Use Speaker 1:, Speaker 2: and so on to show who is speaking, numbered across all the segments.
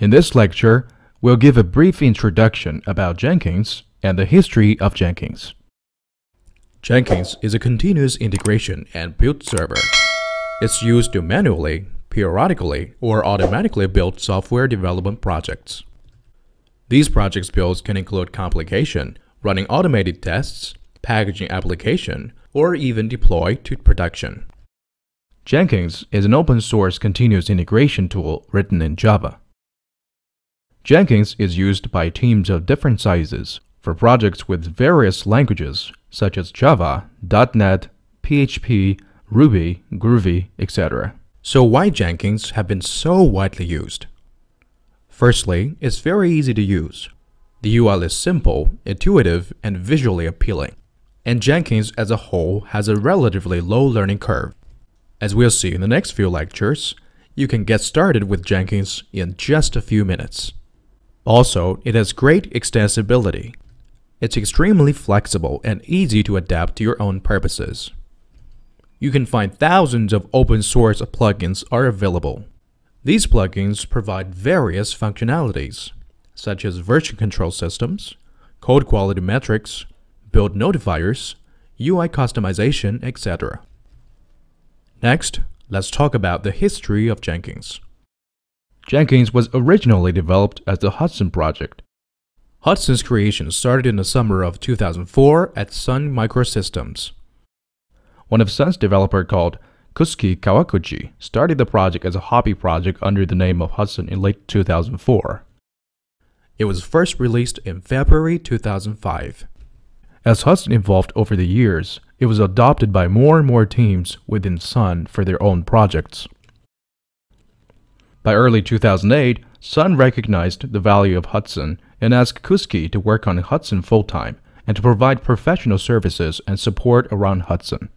Speaker 1: In this lecture, we'll give a brief introduction about Jenkins and the history of Jenkins. Jenkins is a continuous integration and build server. It's used to manually, periodically, or automatically build software development projects. These projects builds can include complication, running automated tests, packaging application, or even deploy to production. Jenkins is an open source continuous integration tool written in Java. Jenkins is used by teams of different sizes for projects with various languages such as Java, .NET, PHP, Ruby, Groovy, etc. So why Jenkins have been so widely used? Firstly, it's very easy to use. The UI is simple, intuitive, and visually appealing. And Jenkins as a whole has a relatively low learning curve. As we'll see in the next few lectures, you can get started with Jenkins in just a few minutes. Also, it has great extensibility. It's extremely flexible and easy to adapt to your own purposes. You can find thousands of open source plugins are available. These plugins provide various functionalities, such as version control systems, code quality metrics, build notifiers, UI customization, etc. Next, let's talk about the history of Jenkins. Jenkins was originally developed as the Hudson project. Hudson's creation started in the summer of 2004 at Sun Microsystems. One of Sun's developer called Kohsuke Kawaguchi started the project as a hobby project under the name of Hudson in late 2004. It was first released in February 2005. As Hudson evolved over the years, it was adopted by more and more teams within Sun for their own projects. By early 2008, Sun recognized the value of Hudson and asked Kohsuke to work on Hudson full-time and to provide professional services and support around Hudson.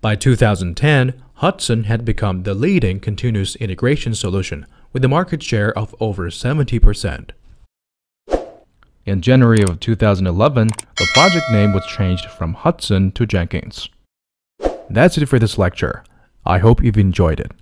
Speaker 1: By 2010, Hudson had become the leading continuous integration solution with a market share of over 70%. In January of 2011, the project name was changed from Hudson to Jenkins. That's it for this lecture. I hope you've enjoyed it.